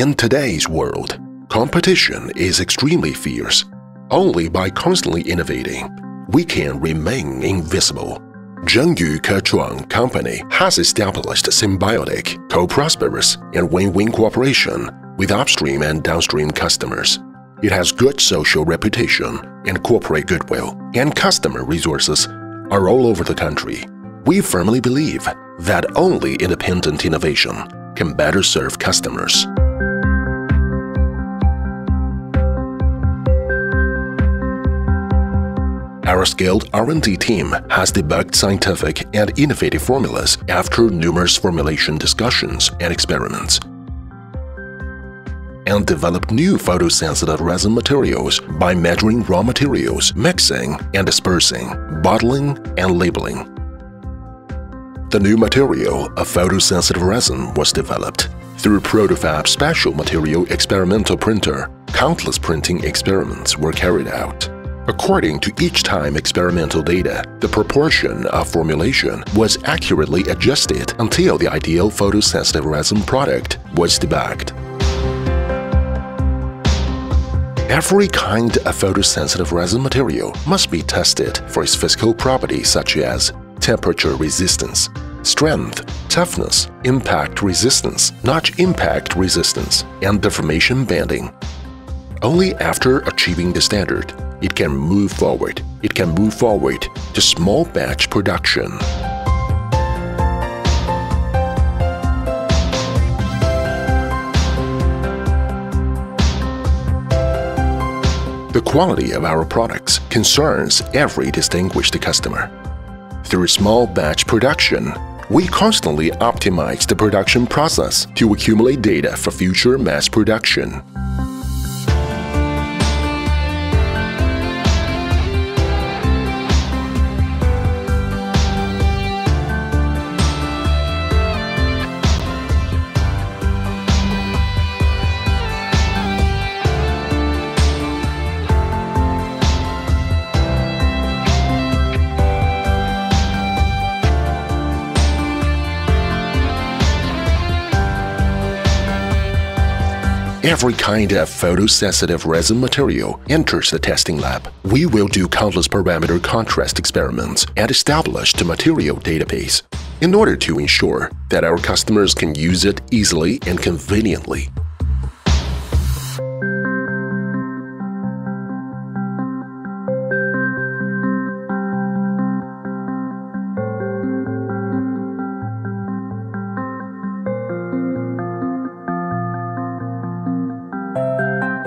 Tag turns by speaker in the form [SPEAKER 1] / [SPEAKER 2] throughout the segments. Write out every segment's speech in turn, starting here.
[SPEAKER 1] In today's world, competition is extremely fierce. Only by constantly innovating, we can remain invisible. Zhengyu Kechuan Company has established symbiotic, co-prosperous, and win-win cooperation with upstream and downstream customers. It has good social reputation and corporate goodwill, and customer resources are all over the country. We firmly believe that only independent innovation can better serve customers. Our skilled R&D team has debugged scientific and innovative formulas after numerous formulation discussions and experiments and developed new photosensitive resin materials by measuring raw materials, mixing and dispersing, bottling and labeling. The new material, a photosensitive resin, was developed. Through Protofab special material experimental printer, countless printing experiments were carried out. According to each time experimental data, the proportion of formulation was accurately adjusted until the ideal photosensitive resin product was debugged. Every kind of photosensitive resin material must be tested for its physical properties such as temperature resistance, strength, toughness, impact resistance, notch impact resistance, and deformation banding. Only after achieving the standard, it can move forward. It can move forward to small batch production. The quality of our products concerns every distinguished customer. Through small batch production, we constantly optimize the production process to accumulate data for future mass production. Every kind of photosensitive resin material enters the testing lab. We will do countless parameter contrast experiments and establish the material database in order to ensure that our customers can use it easily and conveniently.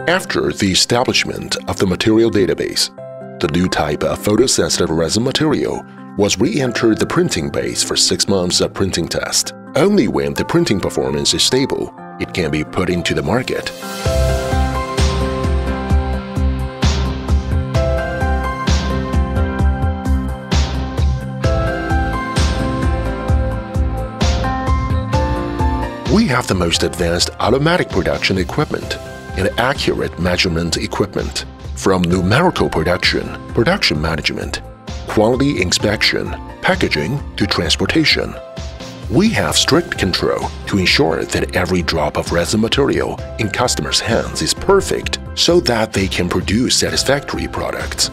[SPEAKER 1] After the establishment of the material database, the new type of photosensitive resin material was re-entered the printing base for six months of printing test. Only when the printing performance is stable, it can be put into the market. We have the most advanced automatic production equipment and accurate measurement equipment, from numerical production, production management, quality inspection, packaging to transportation. We have strict control to ensure that every drop of resin material in customers' hands is perfect so that they can produce satisfactory products.